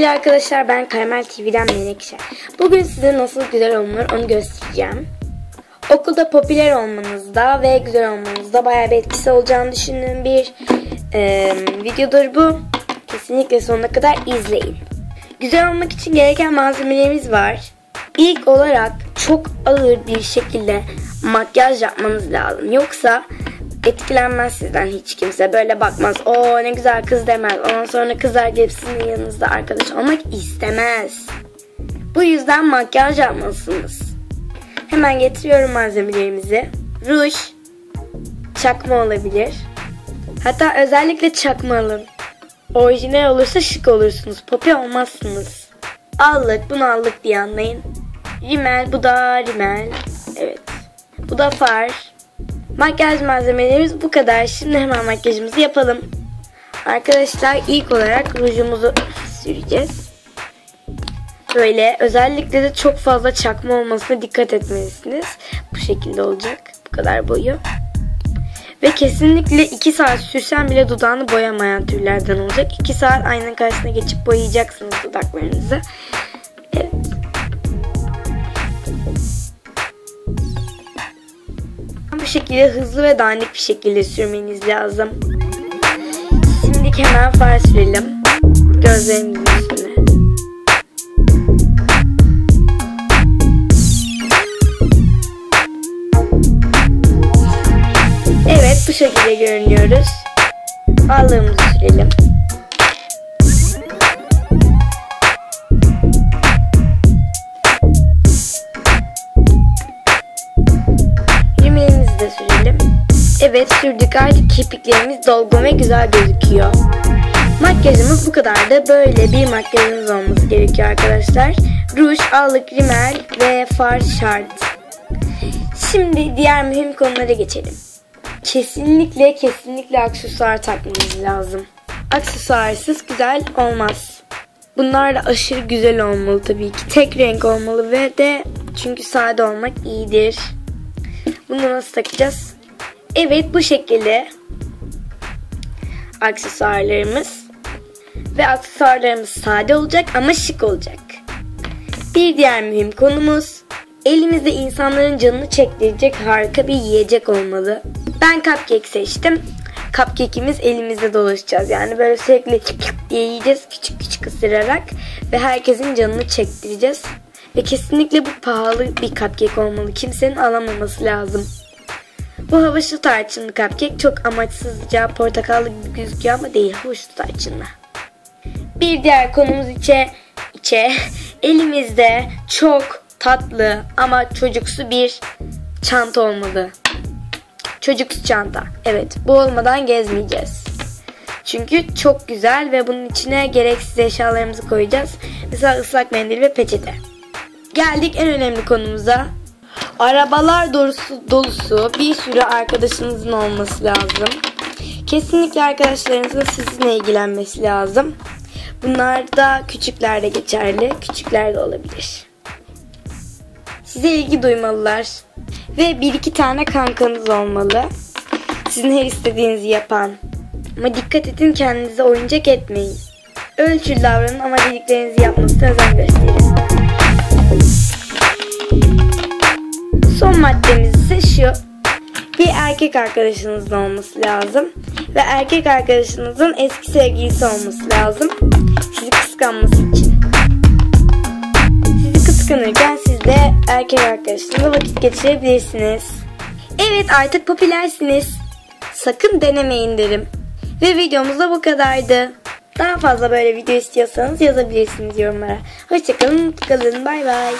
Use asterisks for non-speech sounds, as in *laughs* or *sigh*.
Sevgili arkadaşlar ben Karamel TV'den Menekşe. Bugün size nasıl güzel olunur onu göstereceğim. Okulda popüler olmanızda ve güzel olmanızda bayağı bir etkisi olacağını düşündüğüm bir e, videodur bu. Kesinlikle sonuna kadar izleyin. Güzel olmak için gereken malzemelerimiz var. İlk olarak çok ağır bir şekilde makyaj yapmanız lazım. Yoksa etkilenmez sizden hiç kimse. Böyle bakmaz. O ne güzel kız demez. Ondan sonra kızlar gelip sizin yanınızda arkadaş olmak istemez. Bu yüzden makyaj yapmalısınız. Hemen getiriyorum malzemelerimizi. Ruj, çakma olabilir. Hatta özellikle çakma alın. Orijinal olursa şık olursunuz. Popi olmazsınız. Allık, bunu allık diye anlayın. Rimel, bu da rimel. Evet. Bu da far. Makyaj malzemelerimiz bu kadar. Şimdi hemen makyajımızı yapalım. Arkadaşlar ilk olarak rujumuzu süreceğiz. Böyle özellikle de çok fazla çakma olmasına dikkat etmelisiniz. Bu şekilde olacak. Bu kadar boyu. Ve kesinlikle 2 saat sürsen bile dudağını boyamayan türlerden olacak. 2 saat aynanın karşısına geçip boyayacaksınız dudaklarınızı. Evet. Şekilde hızlı ve dandik bir şekilde sürmeniz lazım. Şimdi hemen far sürelim. Gözlerimizin üstüne. Evet bu şekilde görünüyoruz. Allığımızı sürelim. De sürelim. Evet sürdük artık kirpiklerimiz dolgun ve güzel gözüküyor. Makyajımız bu kadar da böyle bir makyajımız olması gerekiyor arkadaşlar. Ruj, allık, rimel ve far şart. Şimdi diğer mühim konulara geçelim. Kesinlikle kesinlikle aksesuar takmanız lazım. Aksesuarsız güzel olmaz. Bunlar da aşırı güzel olmalı tabii ki. Tek renk olmalı ve de çünkü sade olmak iyidir. Bunu nasıl takacağız? Evet bu şekilde aksesuarlarımız ve aksesuarlarımız sade olacak ama şık olacak. Bir diğer mühim konumuz elimizde insanların canını çektirecek harika bir yiyecek olmalı. Ben cupcake seçtim. Cupcake'imiz elimizde dolaşacağız. Yani böyle sürekli diye yiyeceğiz küçük küçük ısırarak ve herkesin canını çektireceğiz. Ve kesinlikle bu pahalı bir cupcake olmalı. Kimsenin alamaması lazım. Bu havuçlu tarçınlı cupcake çok amaçsızca portakallı gibi gözüküyor ama değil havuçlu tarçınlı. Bir diğer konumuz içe, içe *laughs* elimizde çok tatlı ama çocuksu bir çanta olmalı. Çocuksu çanta. Evet bu olmadan gezmeyeceğiz. Çünkü çok güzel ve bunun içine gereksiz eşyalarımızı koyacağız. Mesela ıslak mendil ve peçete. Geldik en önemli konumuza. Arabalar dolusu, dolusu bir sürü arkadaşınızın olması lazım. Kesinlikle arkadaşlarınızın sizinle ilgilenmesi lazım. Bunlar da küçüklerde geçerli. Küçüklerde olabilir. Size ilgi duymalılar. Ve bir iki tane kankanız olmalı. Sizin her istediğinizi yapan. Ama dikkat edin kendinize oyuncak etmeyin. Ölçülü davranın ama dediklerinizi yapmasına özen gösterin. Erkek arkadaşınızın olması lazım. Ve erkek arkadaşınızın eski sevgilisi olması lazım. Sizi kıskanması için. Sizi kıskanırken siz de erkek arkadaşınızla vakit geçirebilirsiniz. Evet artık popülersiniz. Sakın denemeyin derim. Ve videomuz da bu kadardı. Daha fazla böyle video istiyorsanız yazabilirsiniz yorumlara. Hoşçakalın, mutlu kalın, bay bay.